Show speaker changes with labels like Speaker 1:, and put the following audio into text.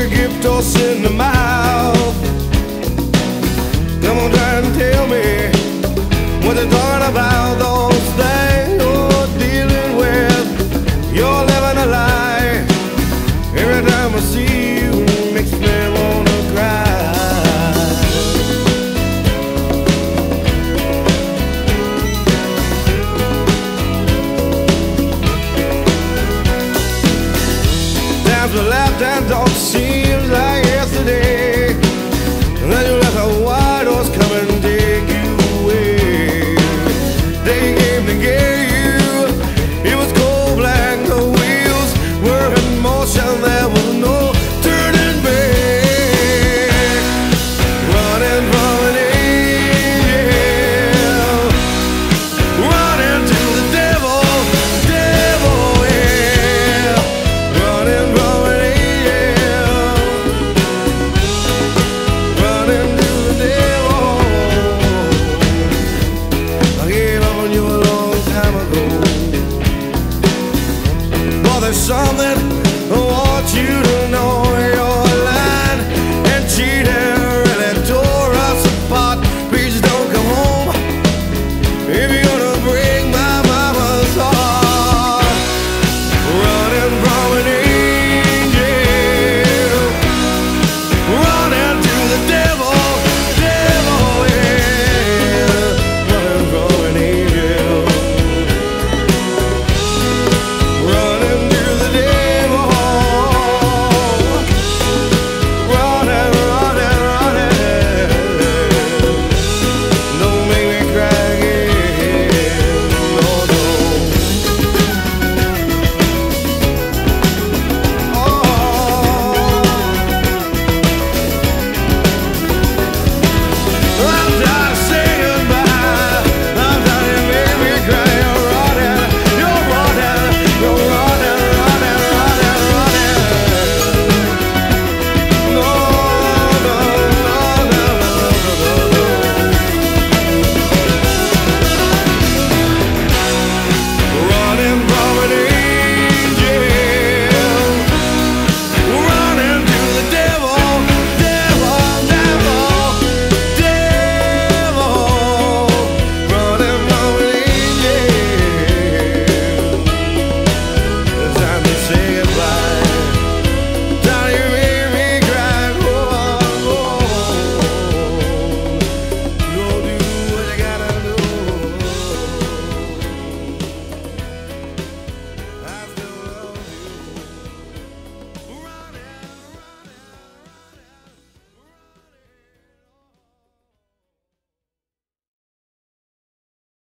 Speaker 1: A gift horse in the mouth. Come on, try and tell me what you thought about Seems like yesterday. That you wild horse come and take you away. They gave, they gave something I want you to